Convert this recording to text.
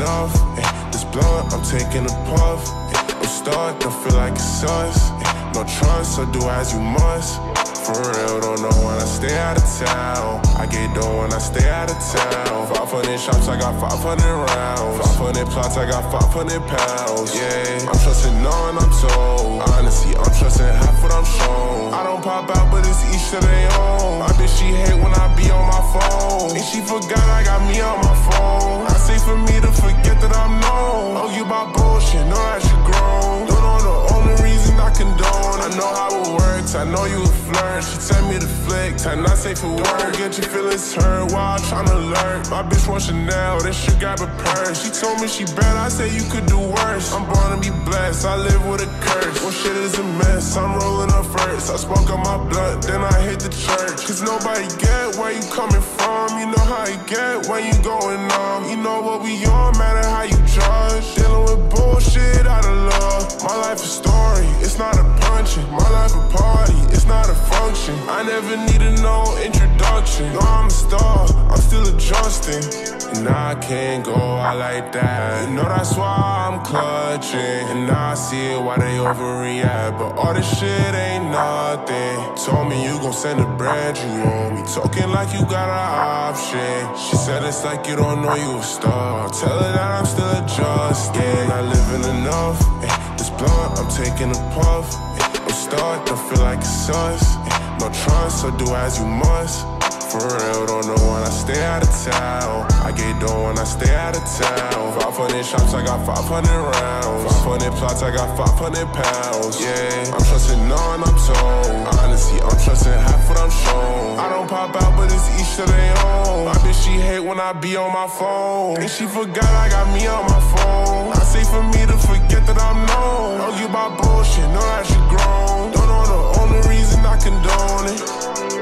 Eh. I'm taking a puff. Eh. I'm starting to feel like it's us. Eh. No trust, so do as you must. For real, don't know when I stay out of town. I get dough when I stay out of town. 500 shots, I got 500 rounds. 500 plots, I got 500 pounds. Yeah, I'm trusting none, I'm told. Honestly, I'm trusting half what I'm shown. I don't pop out, but it's each to their own. My bitch, she hate when I be on my phone. And she forgot I got me on my phone. I for me to forget that I'm known. Oh, you about bullshit, know that you grown. I know how it works, I know you a flirt. She tell me to flick, time not safe for work. Get your feelings hurt while I'm tryna alert. My bitch want Chanel, then she grab a purse. She told me she bad, I said you could do worse. I'm born to be blessed, I live with a curse. Well, shit is a mess, I'm rolling up first. I smoke on my blunt, then I hit the church. Cause nobody get where you coming from. You know how you get when you going on. You know what we on, matter function. I never needed no introduction. No, I'm a star, I'm still adjusting. And I can't go out like that. You know that's why I'm clutching. And I see it why they overreact. But all this shit ain't nothing. Told me you gon' send a brand you owe me. Talking like you got an option. She said it's like you don't know you a star. Tell her that I'm still adjusting. Not living enough. Eh, This blunt, I'm taking a puff. Eh, I'm starting to feel like it's us. No trust, so do as you must. For real, don't know when I stay out of town. I get dough when I stay out of town. 500 shots, I got 500 rounds. 500 plots, I got 500 pounds. Yeah, I'm trusting none, I'm told. Honestly, I'm trusting half what I'm shown. I don't pop out, but it's each to their own. My bitch, she hate when I be on my phone. And she forgot I got me on my phone. I say for me to forget that I'm known. Argue about bullshit, know that you grown. I condone it.